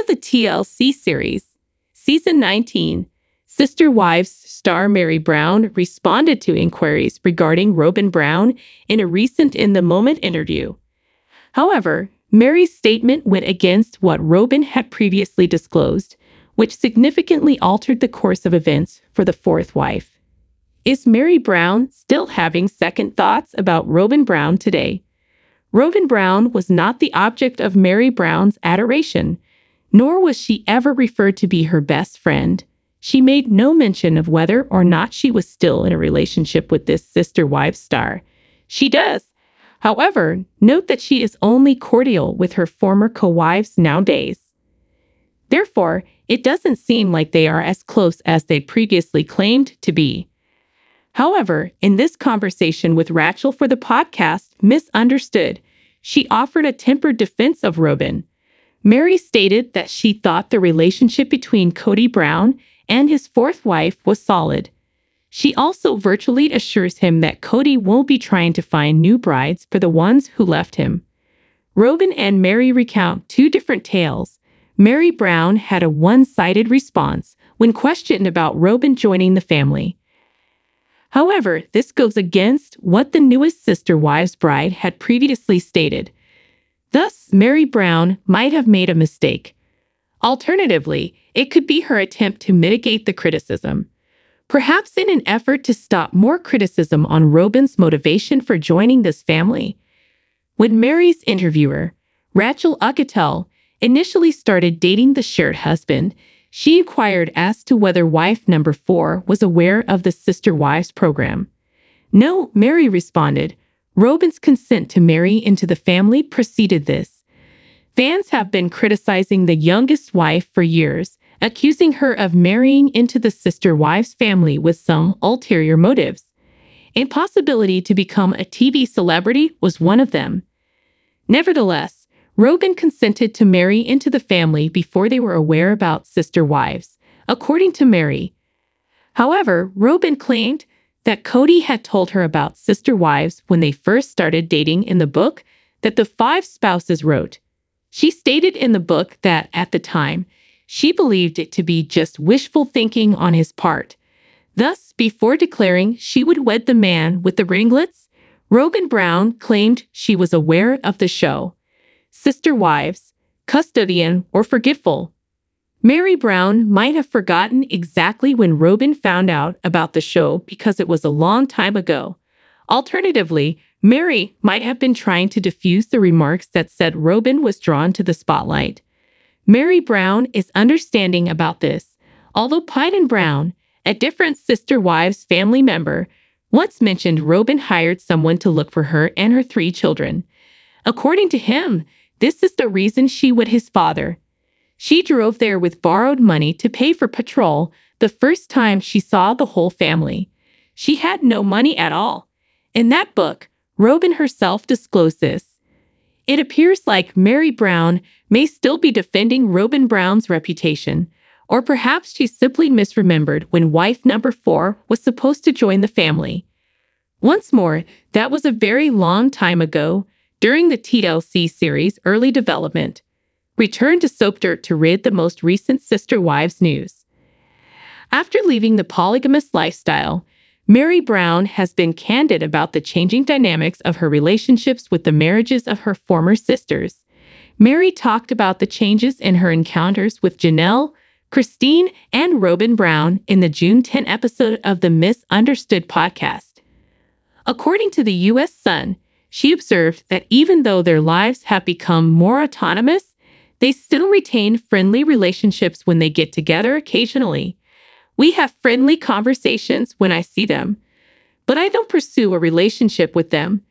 Of the TLC series. Season 19. Sister Wives star Meri Brown responded to inquiries regarding Robyn Brown in a recent In the Moment interview. However, Meri's statement went against what Robyn had previously disclosed, which significantly altered the course of events for the fourth wife. Is Meri Brown still having second thoughts about Robyn Brown today? Robyn Brown was not the object of Meri Brown's adoration, nor was she ever referred to be her best friend. She made no mention of whether or not she was still in a relationship with this sister wife star. She does. However, note that she is only cordial with her former co wives nowadays. Therefore, it doesn't seem like they are as close as they previously claimed to be. However, in this conversation with Rachel for the podcast, Misunderstood, she offered a tempered defense of Robyn. Meri stated that she thought the relationship between Kody Brown and his fourth wife was solid. She also virtually assures him that Kody won't be trying to find new brides for the ones who left him. Robyn and Meri recount two different tales. Meri Brown had a one sided response when questioned about Robyn joining the family. However, this goes against what the newest Sister Wives bride had previously stated. Thus, Meri Brown might have made a mistake. Alternatively, it could be her attempt to mitigate the criticism, perhaps in an effort to stop more criticism on Robyn's motivation for joining this family. When Meri's interviewer, Rachel Uchitel, initially started dating the shared husband, she inquired as to whether wife number four was aware of the Sister Wives program. No, Meri responded. Robyn's consent to marry into the family preceded this. Fans have been criticizing the youngest wife for years, accusing her of marrying into the Sister Wives family with some ulterior motives. A possibility to become a TV celebrity was one of them. Nevertheless, Robyn consented to marry into the family before they were aware about sister wives, according to Meri. However, Robyn claimed that Kody had told her about sister wives when they first started dating in the book that the five spouses wrote. She stated in the book that at the time, she believed it to be just wishful thinking on his part. Thus, before declaring she would wed the man with the ringlets, Robyn Brown claimed she was aware of the show sister wives, custodian, or forgetful. Meri Brown might have forgotten exactly when Robyn found out about the show because it was a long time ago. Alternatively, Meri might have been trying to diffuse the remarks that said Robyn was drawn to the spotlight. Meri Brown is understanding about this, although Paedon Brown, a different Sister Wives family member, once mentioned Robyn hired someone to look for her and her three children. According to him, this is the reason she wed his father. She drove there with borrowed money to pay for patrol the first time she saw the whole family. She had no money at all. In that book, Robyn herself disclosed this. It appears like Meri Brown may still be defending Robyn Brown's reputation, or perhaps she simply misremembered when wife number four was supposed to join the family. Once more, that was a very long time ago, during the TLC series Early Development, return to Soap Dirt to rid the most recent Sister Wives news. After leaving the polygamous lifestyle, Meri Brown has been candid about the changing dynamics of her relationships with the marriages of her former sisters. Meri talked about the changes in her encounters with Janelle, Christine, and Robyn Brown in the June 10 episode of the Misunderstood podcast. According to the U.S. Sun, she observed that even though their lives have become more autonomous, they still retain friendly relationships when they get together occasionally. We have friendly conversations when I see them, but I don't pursue a relationship with them.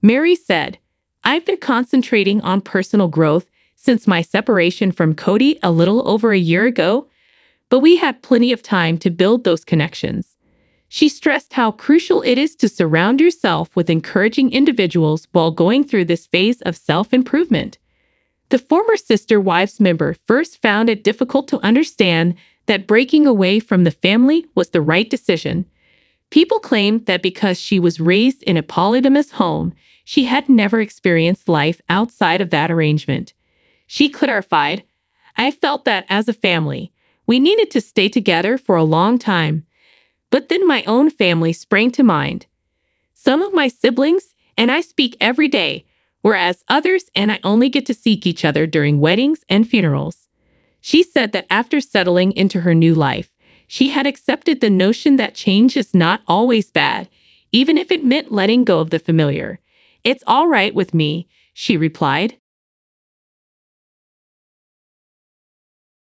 Meri said, I've been concentrating on personal growth since my separation from Kody a little over a year ago, but we had plenty of time to build those connections. She stressed how crucial it is to surround yourself with encouraging individuals while going through this phase of self improvement. The former Sister Wives member first found it difficult to understand that breaking away from the family was the right decision. People claimed that because she was raised in a polygamous home, she had never experienced life outside of that arrangement. She clarified, I felt that as a family, we needed to stay together for a long time. But then my own family sprang to mind. Some of my siblings and I speak every day, whereas others and I only get to see each other during weddings and funerals. She said that after settling into her new life, she had accepted the notion that change is not always bad, even if it meant letting go of the familiar. It's all right with me, she replied.